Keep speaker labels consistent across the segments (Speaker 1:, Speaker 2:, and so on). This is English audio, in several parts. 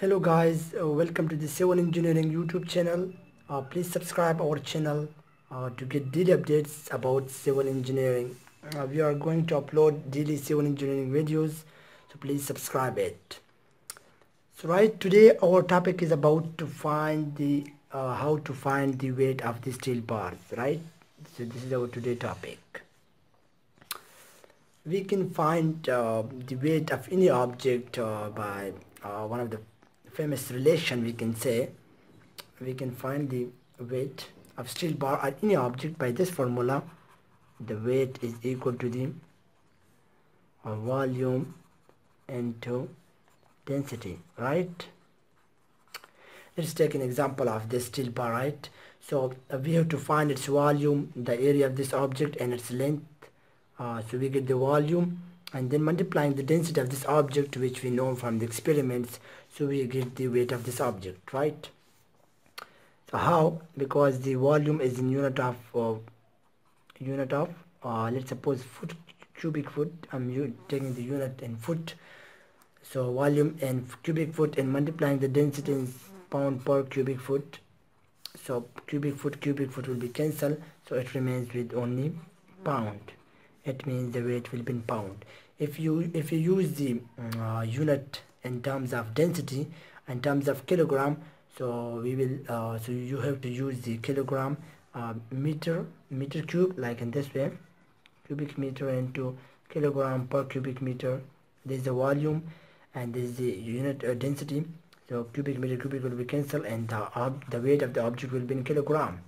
Speaker 1: hello guys. Uh, welcome to the civil engineering youtube channel. Uh, please subscribe our channel uh, to get daily updates about civil engineering. Uh, we are going to upload daily civil engineering videos so please subscribe it. So right today our topic is about to find the uh, how to find the weight of the steel bars right? So this is our today topic. We can find uh, the weight of any object by one of the famous relation we can say. We can find the weight of steel bar or any object by this formula. The weight is equal to the uh, volume into density right? Let's take an example of this steel bar right? So uh, we have to find its volume the area of this object and its length. Uh, so we get the volume and then multiplying the density of this object which we know from the experiments so we get the weight of this object right? So how? Because the volume is in unit of uh, unit of uh, let's suppose foot cubic foot I'm taking the unit in foot. So volume in cubic foot and multiplying the density in pound per cubic foot. So cubic foot cubic foot will be cancelled so it remains with only pound it means the weight will be in pound. If you if you use the uh, unit in terms of density in terms of kilogram so we will uh, so you have to use the kilogram uh, meter meter cube like in this way cubic meter into kilogram per cubic meter. This is the volume and this is the unit uh, density. So cubic meter cubic will be cancelled and the, the weight of the object will be in kilogram.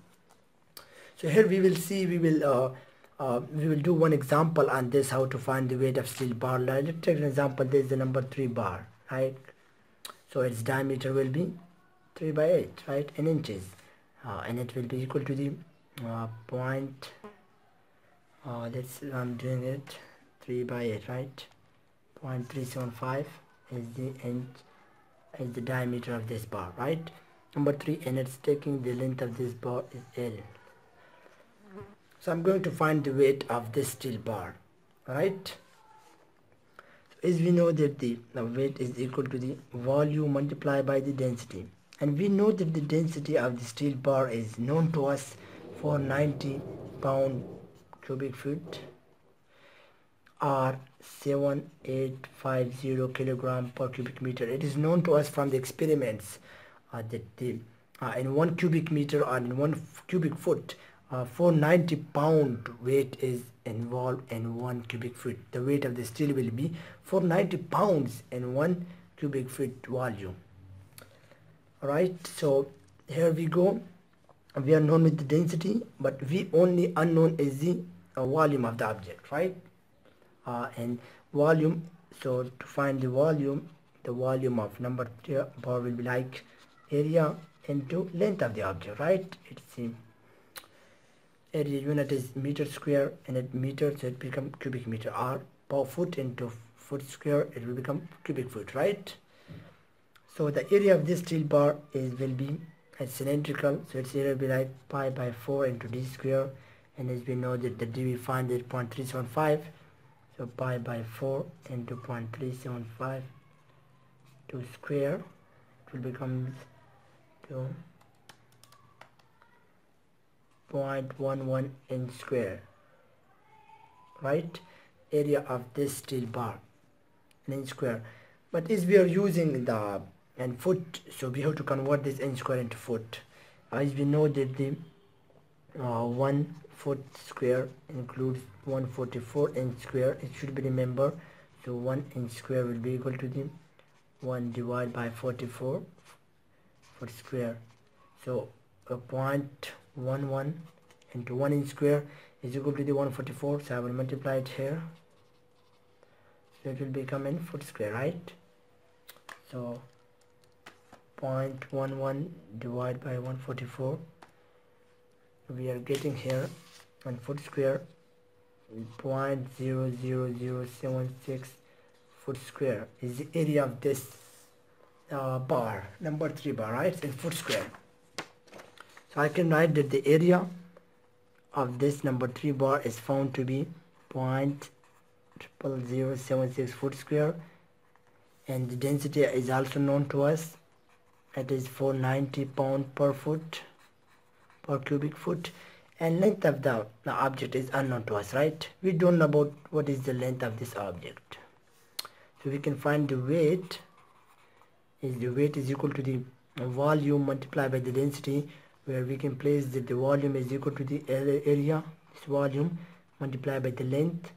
Speaker 1: So here we will see we will uh, we will do one example on this how to find the weight of steel bar. Let's take an example. This is the number 3 bar right? So its diameter will be 3 by 8 right? In inches. Uh, and it will be equal to the uh, point uh, let's I'm doing it 3 by 8 right? 0.375 is the inch is the diameter of this bar right? Number 3 and it's taking the length of this bar is L so I'm going to find the weight of this steel bar right? So as we know that the, the weight is equal to the volume multiplied by the density. And we know that the density of the steel bar is known to us for 90 pound cubic foot or 7850 kilogram per cubic meter. It is known to us from the experiments uh, that the uh, in one cubic meter or in one cubic foot uh, 490 pound weight is involved in one cubic foot the weight of the steel will be 490 pounds in one cubic foot volume. Alright, so here we go. We are known with the density but we only unknown is the uh, volume of the object right? Uh, and volume so to find the volume the volume of number bar will be like area into length of the object right? It's the area unit is meter square and it meter so it become cubic meter. Or per foot into foot square it will become cubic foot right? So the area of this steel bar is will be a cylindrical so its area will be like pi by 4 into d square. And as we know that the d we find is 0.375 so pi by 4 into 0.375 to square it will become to 0.11 inch square right? Area of this steel bar an inch square. But as we are using the and foot so we have to convert this inch square into foot. As we know that the uh, one foot square includes 144 inch square it should be remember so one inch square will be equal to the 1 divided by 44 foot square. So a point 1 into 1 inch square is equal to the 144 so I will multiply it here. So it will become in foot square right? So 0.11 divided by 144 we are getting here on foot square. 0.00076 foot square is the area of this uh, bar number 3 bar right? In foot square so I can write that the area of this number 3 bar is found to be 0.00076 foot square. And the density is also known to us. It is 490 pound per foot per cubic foot. And length of the, the object is unknown to us right? We don't know about what is the length of this object. So we can find the weight is the weight is equal to the volume multiplied by the density where we can place that the volume is equal to the area this volume multiplied by the length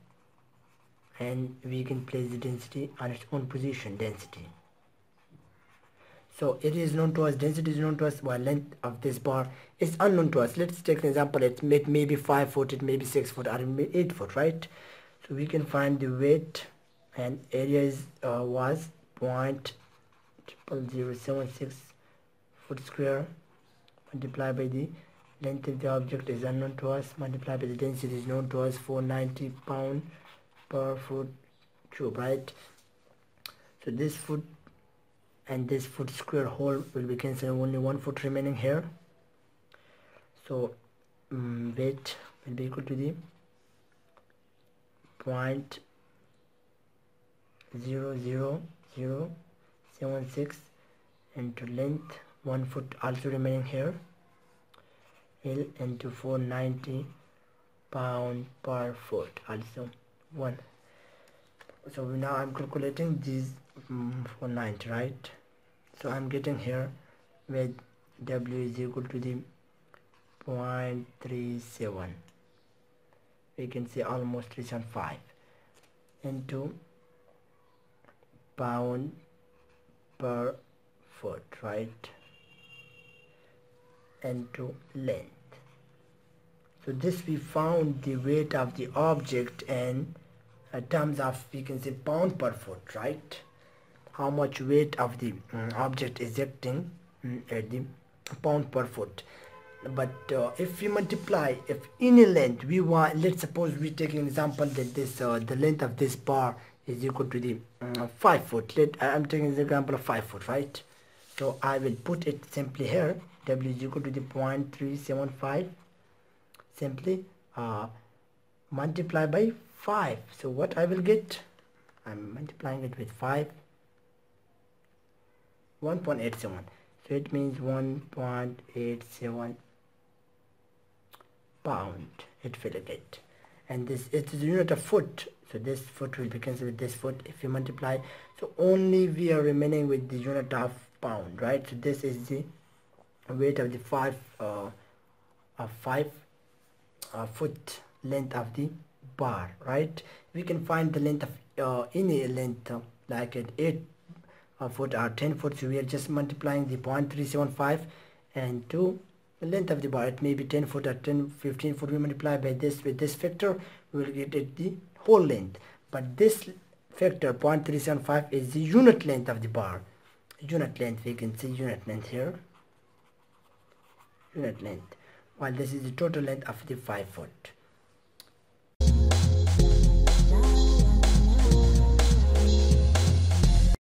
Speaker 1: and we can place the density on its own position density. So it is known to us density is known to us while length of this bar. Is unknown to us. Let's take an example. It may, may be 5 foot it may be 6 foot or it may 8 foot right? So we can find the weight and area is uh, was point triple zero seven six foot square multiplied by the length of the object is unknown to us. Multiplied by the density is known to us. 490 pound per foot cube right so this foot and this foot square hole will be cancelled only one foot remaining here. So um, weight will be equal to the point zero zero zero seven six into length one foot also remaining here. L into 490 pound per foot also one. So now I'm calculating this um, 490 right? So I'm getting here with W is equal to the 0.37 we can say almost 3.5 into pound per foot right into length. So this we found the weight of the object in terms of we can say pound per foot right? How much weight of the um, object is acting um, at the pound per foot. But uh, if we multiply if any length we want let's suppose we take an example that this uh, the length of this bar is equal to the um, 5 foot. Let i'm taking the example of 5 foot right? So i will put it simply here w is equal to the 0.375 simply uh, multiply by 5 so what I will get? I'm multiplying it with 5 1.87 so it means 1.87 pound it will get. And this it is unit of foot. So this foot will be cancelled with this foot if you multiply. So only we are remaining with the unit of pound right? So this is the weight of the five uh, uh, five uh, foot length of the bar right? We can find the length of uh, any length uh, like at 8 uh, foot or 10 foot. So we are just multiplying the 0.375 and to the length of the bar it may be 10 foot or 10 15 foot. We multiply by this with this factor we will get it the whole length. But this factor 0.375 is the unit length of the bar. Unit length we can see unit length here length while this is the total length of the 5 foot